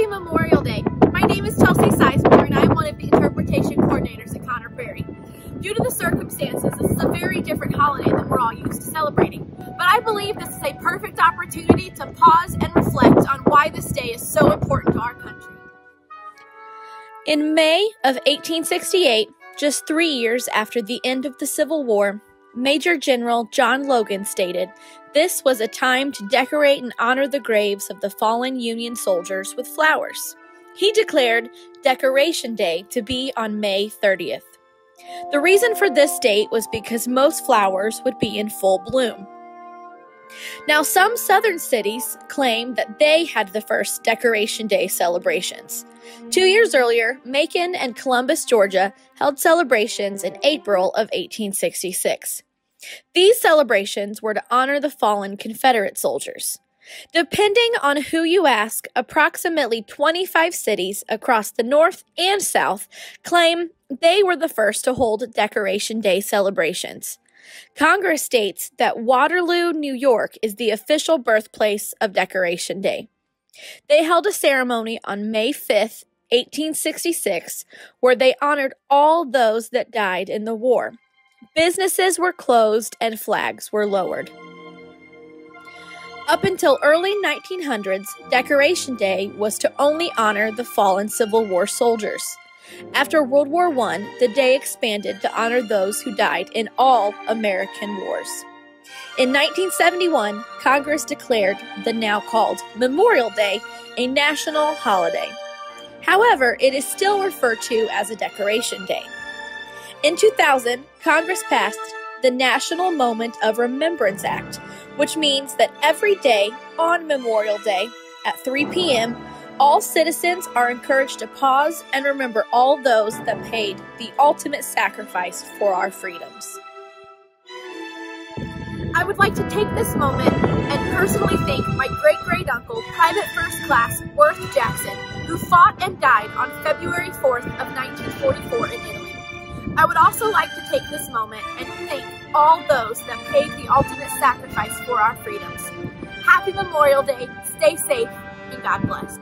Happy Memorial Day. My name is Chelsey Sizemore and I'm one of the interpretation coordinators at Conner Prairie. Due to the circumstances, this is a very different holiday than we're all used to celebrating. But I believe this is a perfect opportunity to pause and reflect on why this day is so important to our country. In May of 1868, just three years after the end of the Civil War, Major General John Logan stated this was a time to decorate and honor the graves of the fallen Union soldiers with flowers. He declared Decoration Day to be on May 30th. The reason for this date was because most flowers would be in full bloom. Now, some southern cities claim that they had the first Decoration Day celebrations. Two years earlier, Macon and Columbus, Georgia, held celebrations in April of 1866. These celebrations were to honor the fallen Confederate soldiers. Depending on who you ask, approximately 25 cities across the North and South claim they were the first to hold Decoration Day celebrations. Congress states that Waterloo, New York is the official birthplace of Decoration Day. They held a ceremony on May 5th, 1866, where they honored all those that died in the war. Businesses were closed and flags were lowered. Up until early 1900s, Decoration Day was to only honor the fallen Civil War soldiers. After World War I, the day expanded to honor those who died in all American wars. In 1971, Congress declared the now called Memorial Day a national holiday. However, it is still referred to as a Decoration Day. In 2000, Congress passed the National Moment of Remembrance Act, which means that every day on Memorial Day at 3 p.m., all citizens are encouraged to pause and remember all those that paid the ultimate sacrifice for our freedoms. I would like to take this moment and personally thank my great great uncle, Private First Class Worth Jackson, who fought and died on February 4th of 1944 in Italy. I would also like to take this moment and thank all those that paid the ultimate sacrifice for our freedoms. Happy Memorial Day, stay safe, and God bless.